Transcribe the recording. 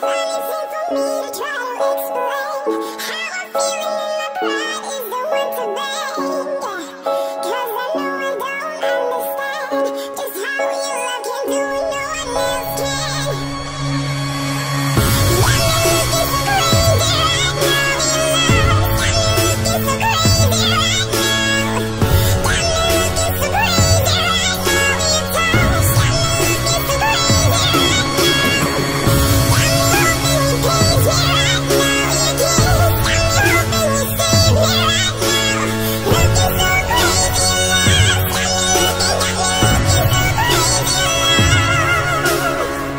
Bye.